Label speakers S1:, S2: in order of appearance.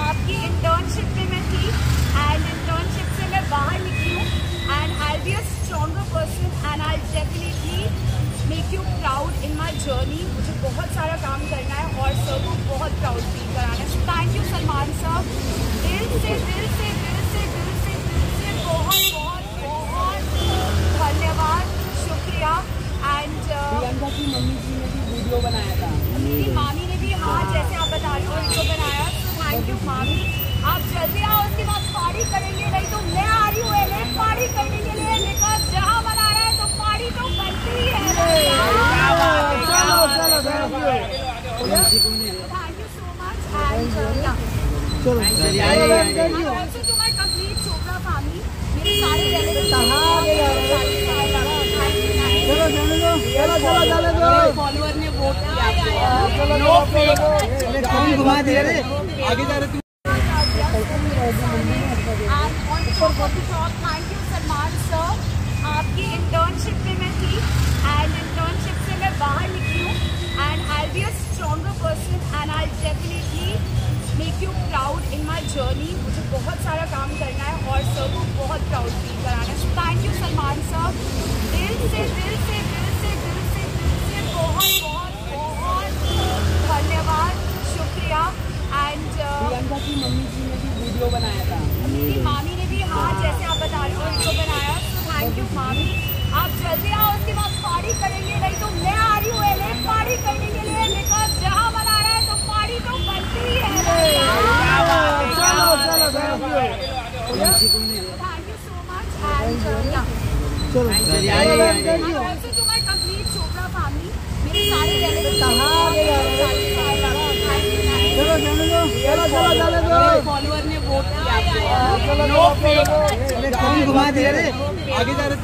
S1: आपकी इंटर्नशिप में मैं थी एंड इंटर्नशिप से मैं बाहर निकली हूँ and I be a stronger person and I definitely make you proud in my journey मुझे बहुत सारा काम करना है और सर बहुत प्राउड फील कराना है थैंक यू सलमान सर दिल से दिल से दिल से दिल से दिल से बहुत बहुत बहुत धन्यवाद शुक्रिया एंड
S2: की मम्मी जी ने भी वीडियो बनाया था।
S1: मेरी मामी ने भी हाँ जैसे आप बता रहे हो वीडियो बनाया। तो थैंक यू मामी। आप जल्दी आओ उसके बाद पार्टी करेंगे। नहीं तो मैं आ रही हूँ पार्टी करने के लिए बिकॉज़ जहाँ बना रहा है तो पार्टी तो बनती ही है। Thank you so much and also to my complete Chopra family मेरे सारे
S2: फॉलोअर ने वोट किया नो फेक कौन घुमा रे आगे जा रहे
S1: आपकी इंटर्नशिप में मैं थी एंड इंटर्नशिप से मैं बाहर निकली हूँ and I be a stronger person and I definitely make you proud in my journey मुझे बहुत सारा काम करना है और सर को बहुत प्राउड फील कराना है। Thank you Salman sir
S2: Priyanka की मम्मी जी ने भी वीडियो बनाया था।
S1: मेरी मामी ने भी हाँ जैसे आप बता रहे हो वीडियो बनाया। तो थैंक यू मामी। आप जल्दी आओ उसके बाद पार्टी करेंगे। नहीं तो मैं आ रही हूँ एलए पार्टी करने के लिए। बिकॉज़ जहाँ बना रहा है तो पार्टी तो बनती ही है। Thank you so much and also to my complete Chopra family मेरे सारे
S2: फॉलोअर ने वोट किया। कौन घुमा दे रे। आगे जा रहे